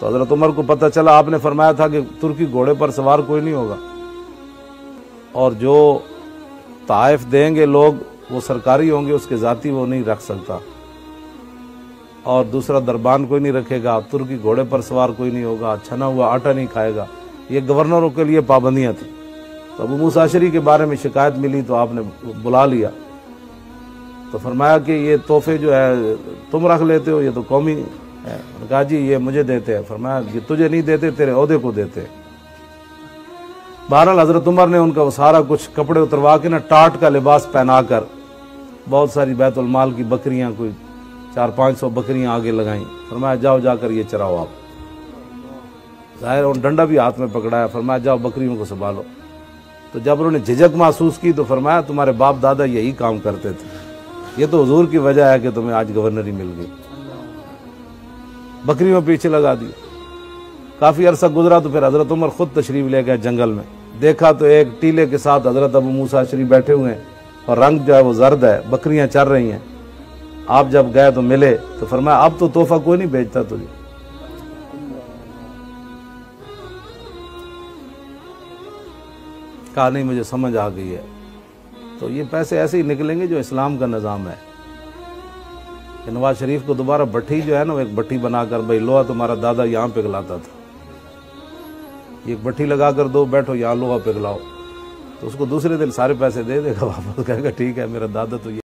तो हज़रत उमर को पता चला, आपने फरमाया था कि तुर्की घोड़े पर सवार कोई नहीं होगा। और जो ताइफ देंगे लोग, वो सरकारी होंगे, उसके जाति वो नहीं रख सकता। और दूसरा, दरबान कोई नहीं रखेगा, तुर्की घोड़े पर सवार कोई नहीं होगा, छना हुआ आटा नहीं खाएगा। ये गवर्नरों के लिए पाबंदियाँ थी। तो अबू मुसाशरी के बारे में शिकायत मिली तो आपने बुला लिया। तो फरमाया कि ये तोहफे जो है, तुम रख लेते हो, ये तो कौमी कहा, जी, ये मुझे देते हैं। फरमाया तुझे नहीं देते, तेरे अहदे को देते। बहरहाल, हज़रत उमर ने उनका वो सारा कुछ कपड़े उतरवा के ना टाट का लिबास पहनाकर बहुत सारी बैतुल माल की बकरियाँ, कोई चार पाँच सौ बकरियाँ आगे लगाई। फरमाया, जाओ जाकर ये चराओ आप। ज़ाहिर उन डंडा भी हाथ में पकड़ाया फरमाया, जाओ, बकरियों को संभालो। तो जब उन्होंने झिझक महसूस की तो फरमाया, तुम्हारे बाप दादा यही काम करते थे। ये तो हजूर की वजह है कि तुम्हें आज गवर्नरी मिल गई। बकरियों पीछे लगा दी काफ़ी अरसा गुजरा तो फिर हज़रत उमर खुद तशरीफ़ ले गए जंगल में। देखा तो एक टीले के साथ हज़रत अबू मूसा शरीफ बैठे हुए हैं और रंग जो है वो जर्द है, बकरियाँ चर रही हैं। आप जब गए तो मिले तो फरमाया, अब तो तोहफा कोई नहीं भेजता तुझे। कहा, नहीं, मुझे समझ आ गई है। तो ये पैसे ऐसे ही निकलेंगे जो इस्लाम का निज़ाम है। कि नवाज़ शरीफ को दोबारा भट्टी जो है ना एक भट्टी बनाकर, भाई, लोहा तुम्हारा दादा यहाँ पिघलाता था। एक भट्टी लगा कर दो, बैठो, यहाँ लोहा पिघलाओ तो उसको दूसरे दिन सारे पैसे दे देगा वापस, कहेगा, ठीक है, मेरा दादा तो ये